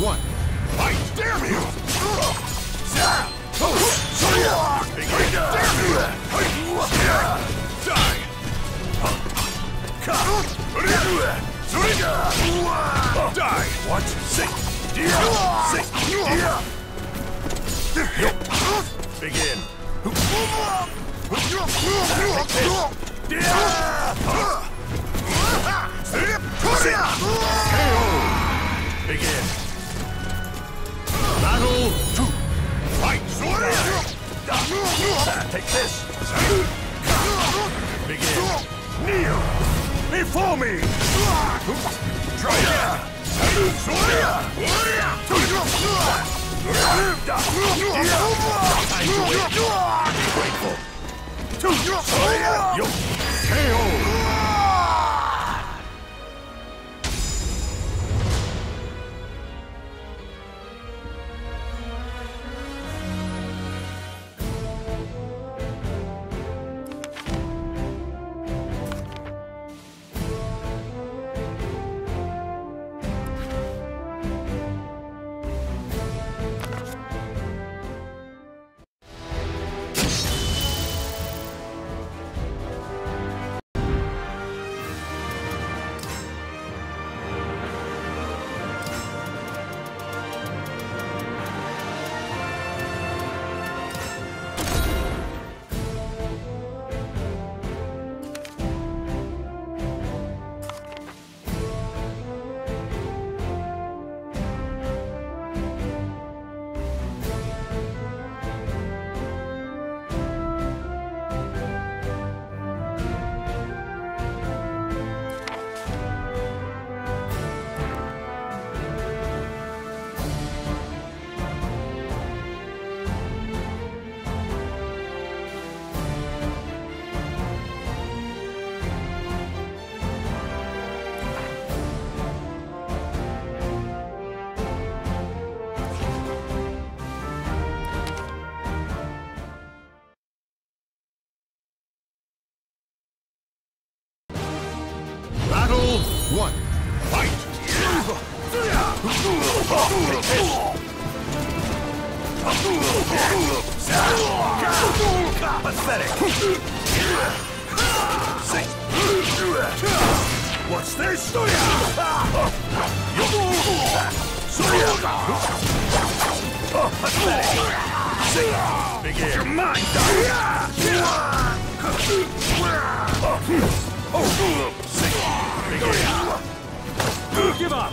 one. Fight! Damn you! Die! Die! What? Sink! Sink! Begin! Begin! Battle two! Fight! Take this! Begin! Kneel! Before me! Try it! Grateful! KO! Pathetic! What's this? Pathetic! Begin! Your mind! Begin! Give up!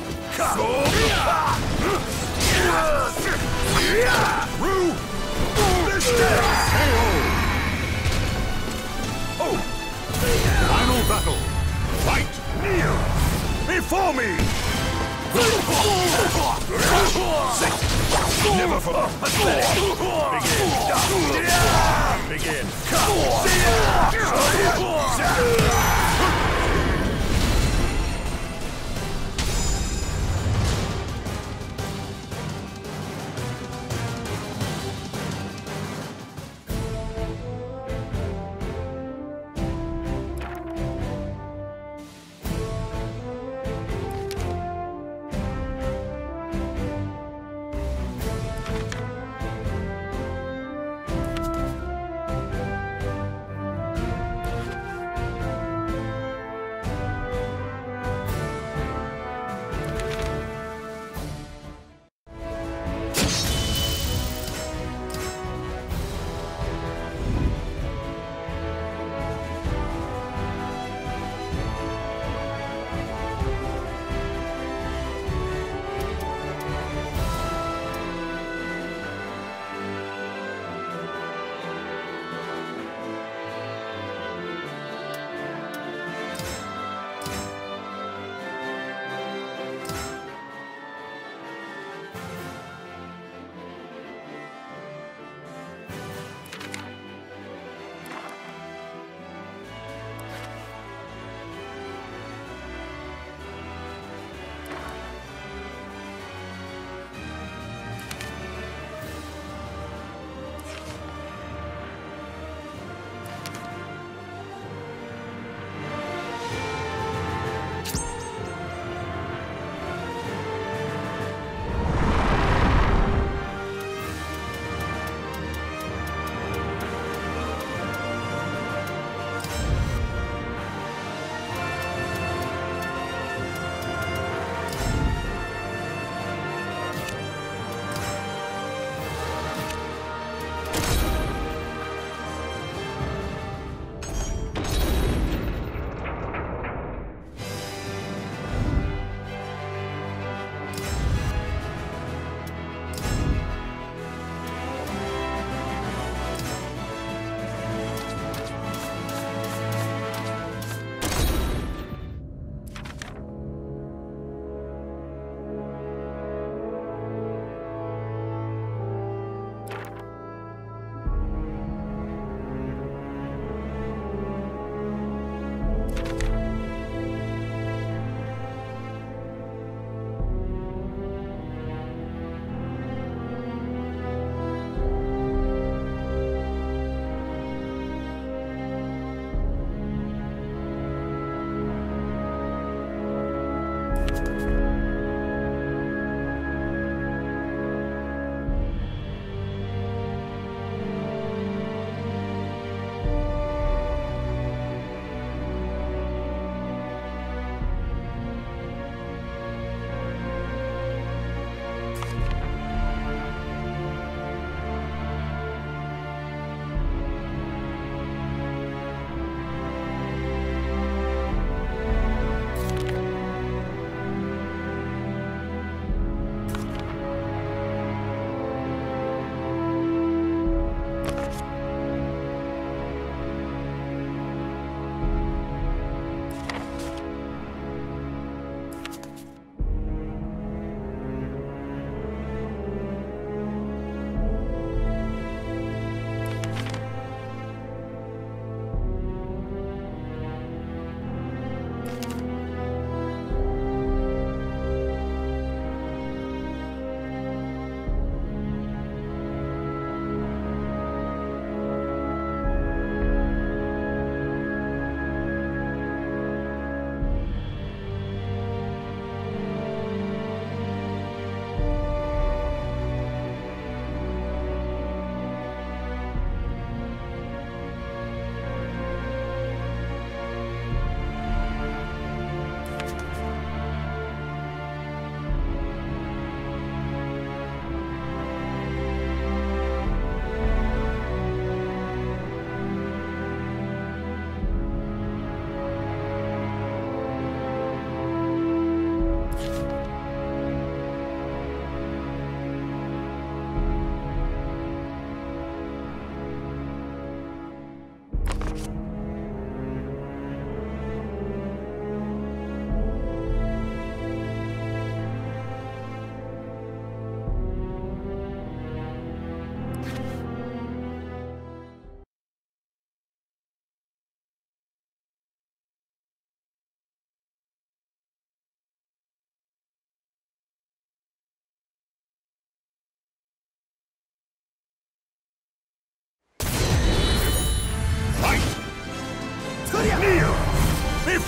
Final battle. Fight. Kneel. Before me. Never forget. Pathetic. Begin. Begin.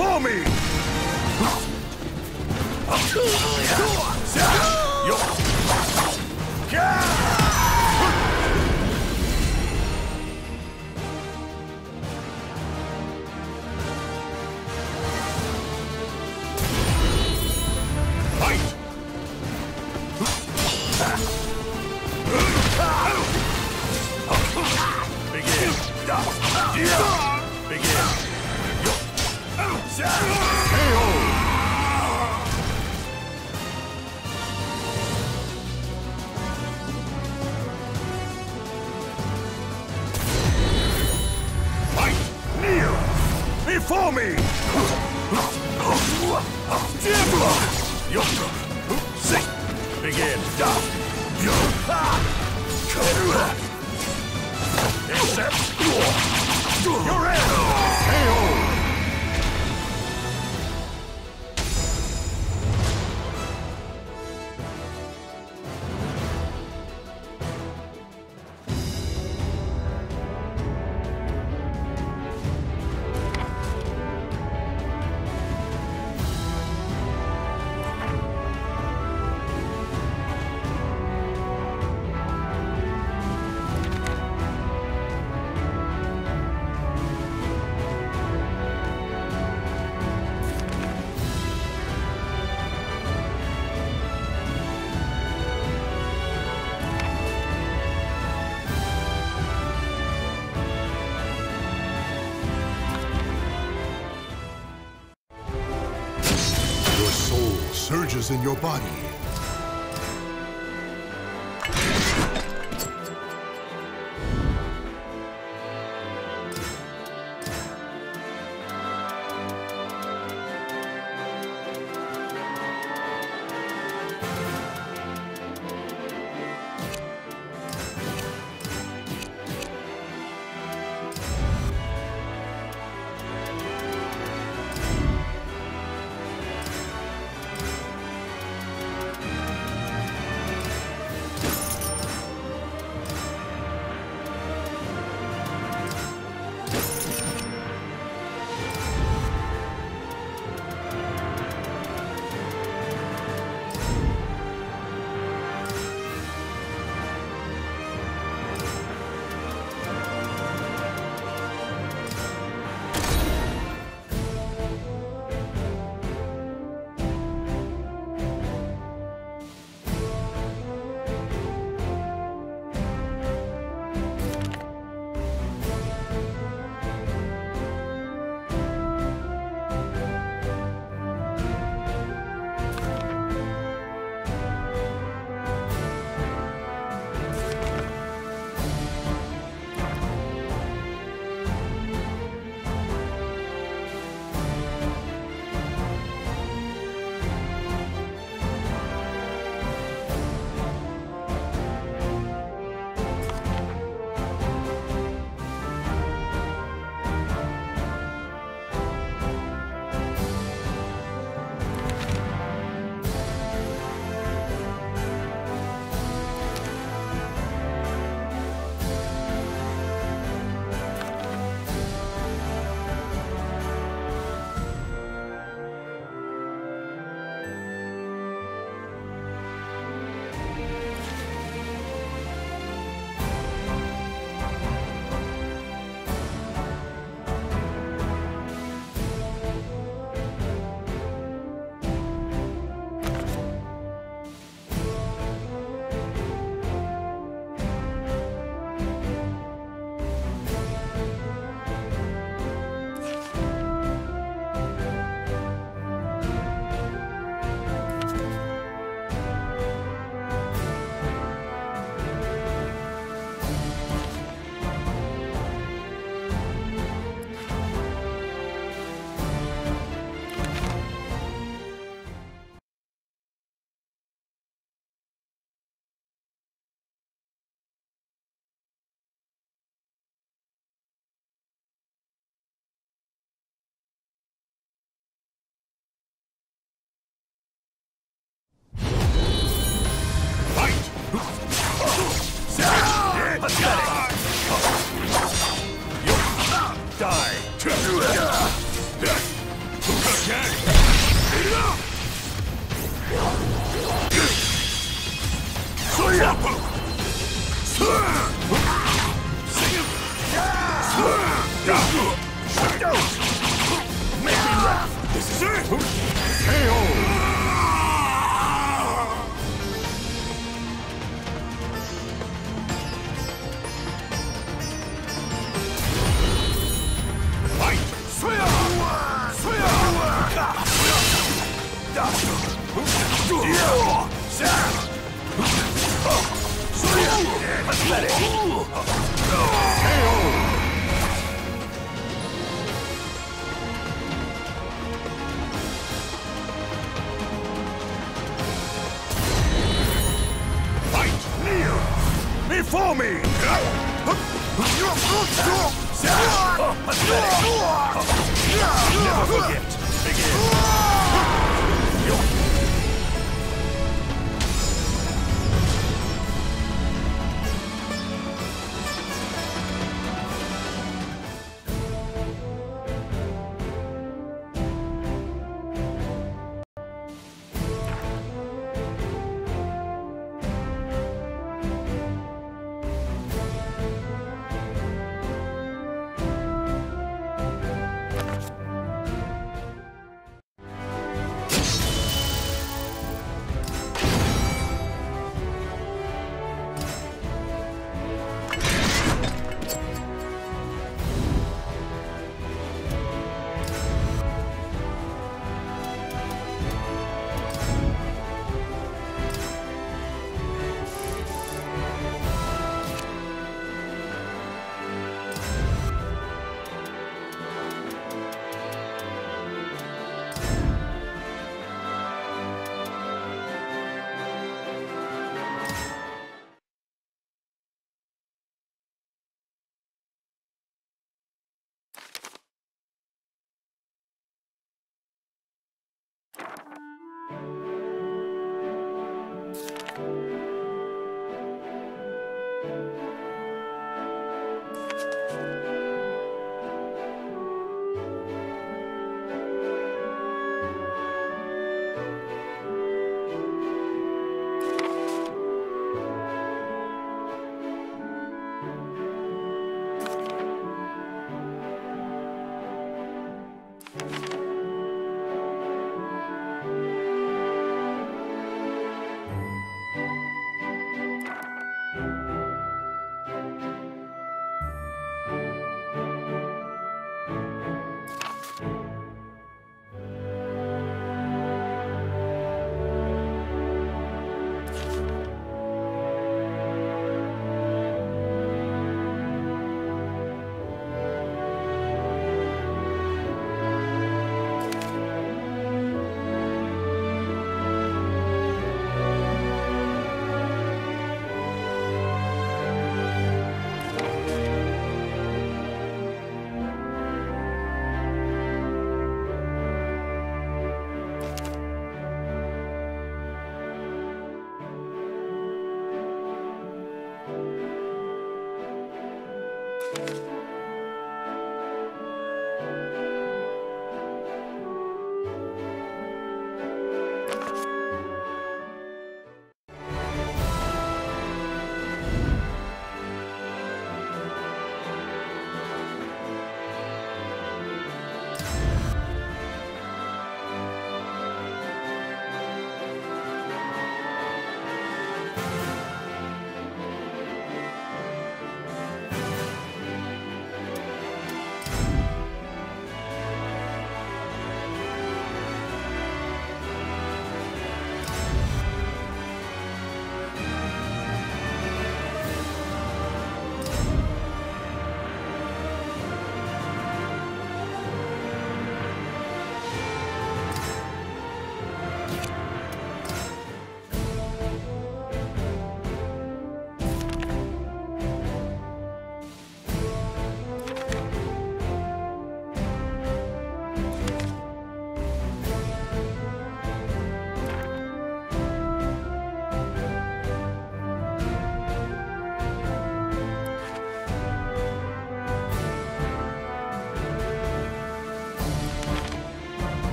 Before me! Before me! Begin! Accept! You're in! KO! Surges in your body.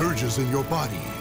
Surges in your body.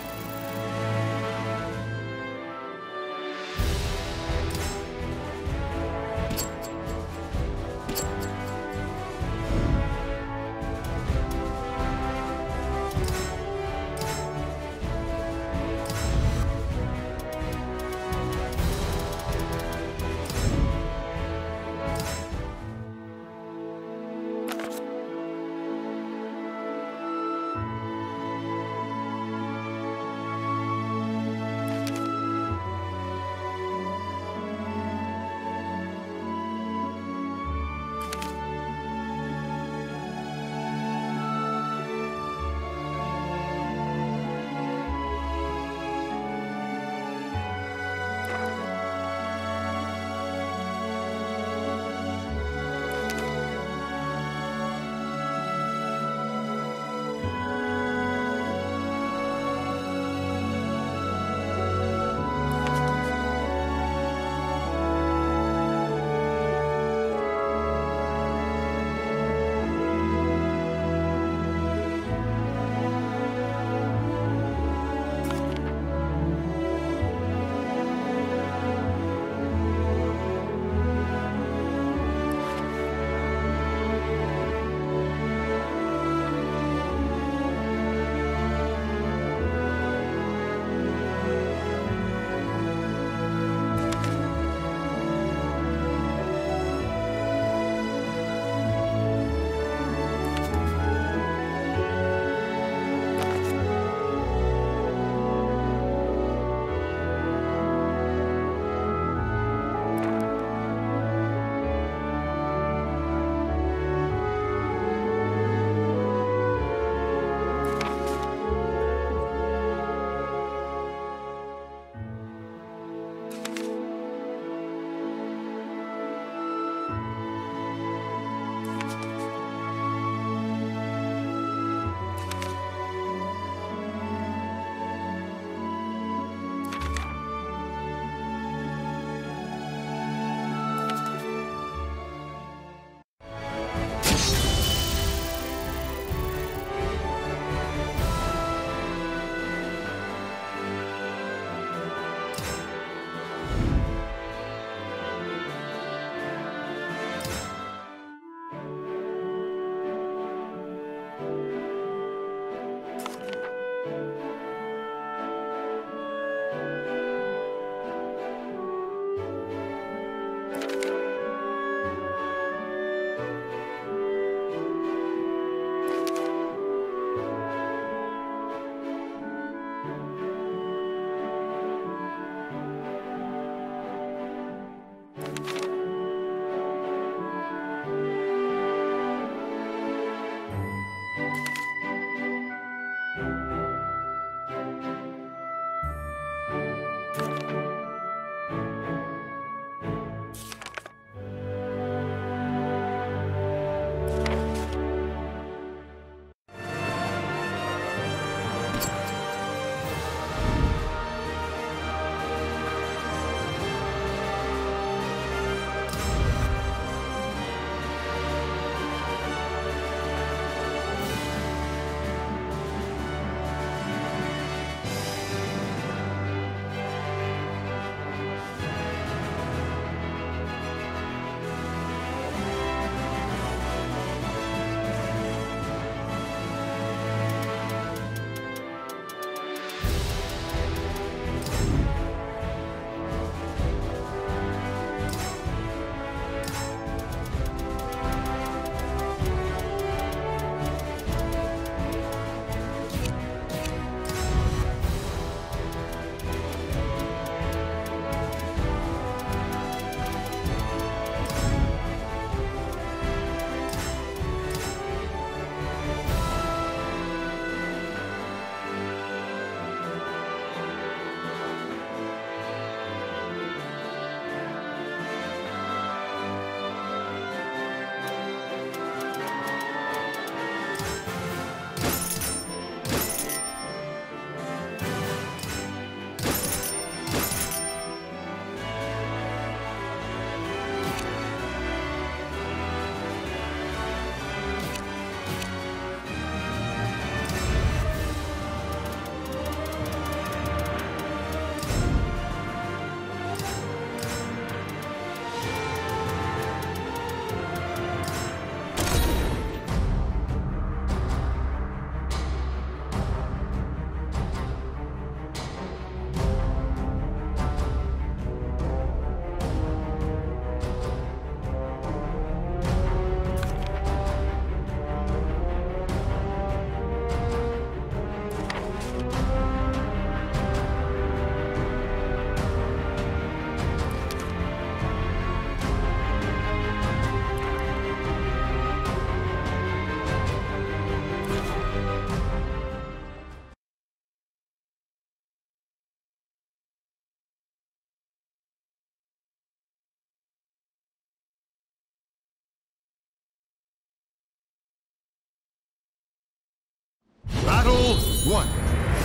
One.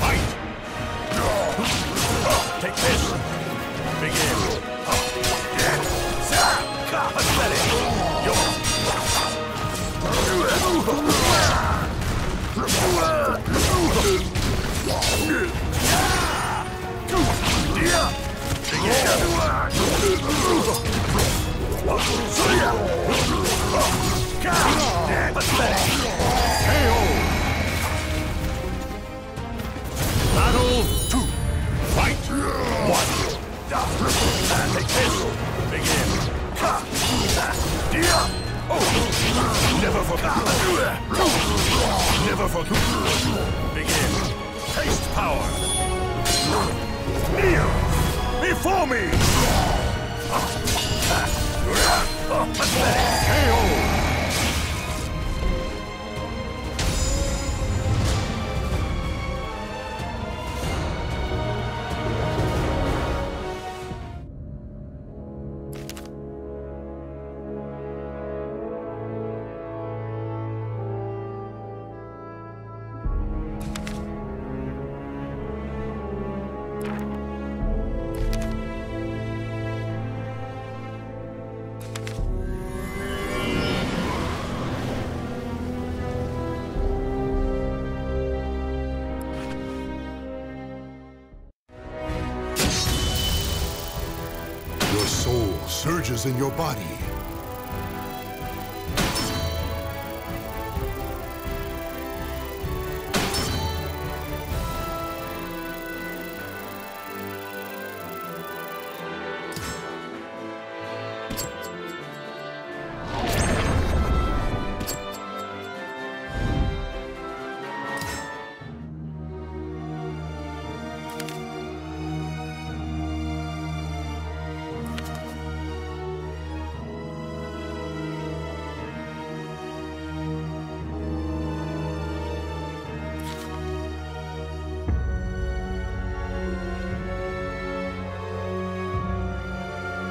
Fight! Take this! Begin! Pathetic! Battle two. Fight. One. Take this. Begin. Oh. Never forget. Never forget. Begin. Taste power. Kneel before me. KO. In your body.